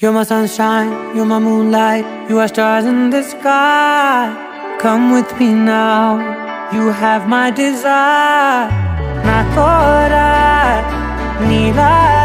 You're my sunshine, you're my moonlight, you are stars in the sky. Come with me now, you have my desire. And I thought I need life.